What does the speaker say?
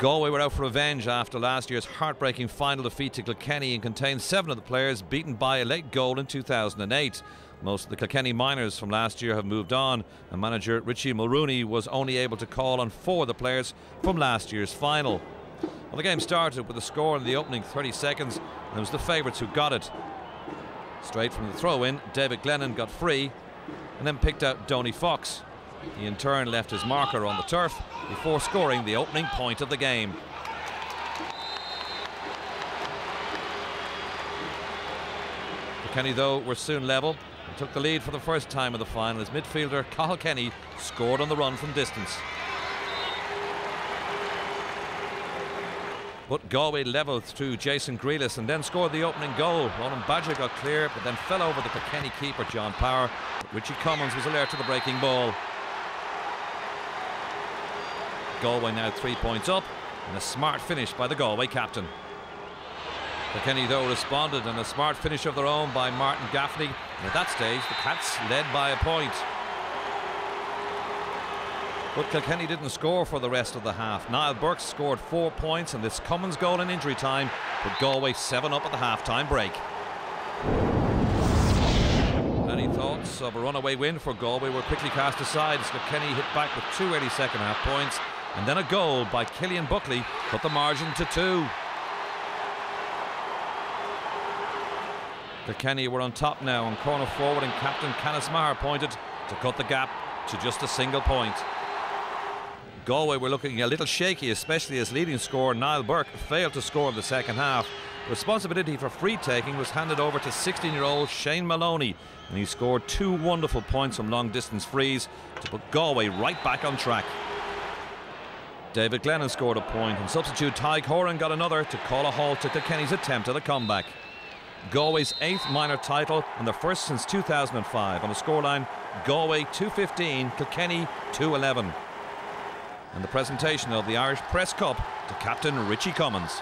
Galway were out for revenge after last year's heartbreaking final defeat to Kilkenny and contained seven of the players beaten by a late goal in 2008. Most of the Kilkenny minors from last year have moved on, and manager Richie Mulrooney was only able to call on four of the players from last year's final. Well, the game started with a score in the opening 30 seconds, and it was the favourites who got it. Straight from the throw in, David Glennon got free and then picked out Donny Fox. He in turn left his marker on the turf before scoring the opening point of the game. Kenny, though, were soon level and took the lead for the first time in the final as midfielder Cathal Kenny scored on the run from distance. But Galway levelled through Jason Grealish and then scored the opening goal. Ronan Badger got clear, but then fell over the Kilkenny keeper, John Power. Richie Cummins was alert to the breaking ball. Galway now three points up and a smart finish by the Galway captain. Kilkenny though responded and a smart finish of their own by Martin Gaffney and at that stage the Cats led by a point. But Kilkenny didn't score for the rest of the half. Niall Burke scored four points and this Cummins goal in injury time put Galway seven up at the half-time break. Any thoughts of a runaway win for Galway were quickly cast aside as Kilkenny hit back with two early second half points and then a goal by Killian Buckley put the margin to two. Kilkenny were on top now and corner forward and captain Canice Maher pointed to cut the gap to just a single point. Galway were looking a little shaky, especially as leading scorer Niall Burke failed to score in the second half. Responsibility for free taking was handed over to 16 year old Shane Maloney, and he scored two wonderful points from long distance frees to put Galway right back on track. David Glennon scored a point, and substitute Tadhg Horan got another to call a halt to Kilkenny's attempt at a comeback. Galway's eighth minor title and the first since 2005 on a scoreline Galway 215, Kilkenny 211. And the presentation of the Irish Press Cup to Captain Richie Cummins.